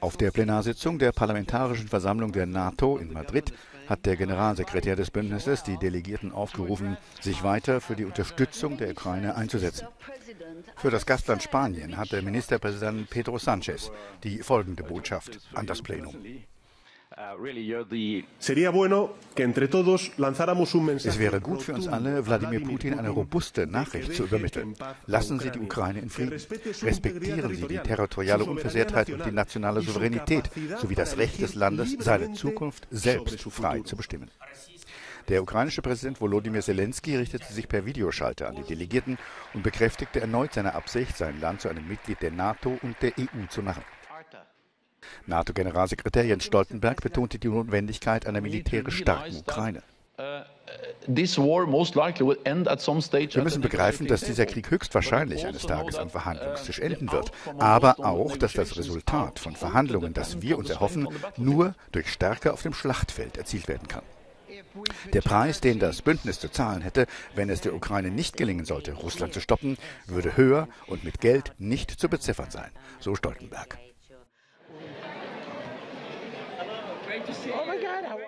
Auf der Plenarsitzung der Parlamentarischen Versammlung der NATO in Madrid hat der Generalsekretär des Bündnisses die Delegierten aufgerufen, sich weiter für die Unterstützung der Ukraine einzusetzen. Für das Gastland Spanien hatte Ministerpräsident Pedro Sánchez die folgende Botschaft an das Plenum. Es wäre gut für uns alle, Wladimir Putin eine robuste Nachricht zu übermitteln. Lassen Sie die Ukraine in Frieden. Respektieren Sie die territoriale Unversehrtheit und die nationale Souveränität sowie das Recht des Landes, seine Zukunft selbst frei zu bestimmen. Der ukrainische Präsident Volodymyr Zelensky richtete sich per Videoschalter an die Delegierten und bekräftigte erneut seine Absicht, sein Land zu einem Mitglied der NATO und der EU zu machen. NATO-Generalsekretär Jens Stoltenberg betonte die Notwendigkeit einer militärisch starken Ukraine. Wir müssen begreifen, dass dieser Krieg höchstwahrscheinlich eines Tages am Verhandlungstisch enden wird, aber auch, dass das Resultat von Verhandlungen, das wir uns erhoffen, nur durch Stärke auf dem Schlachtfeld erzielt werden kann. Der Preis, den das Bündnis zu zahlen hätte, wenn es der Ukraine nicht gelingen sollte, Russland zu stoppen, würde höher und mit Geld nicht zu beziffern sein, so Stoltenberg. Hello, great to see you. Oh my God, how are you?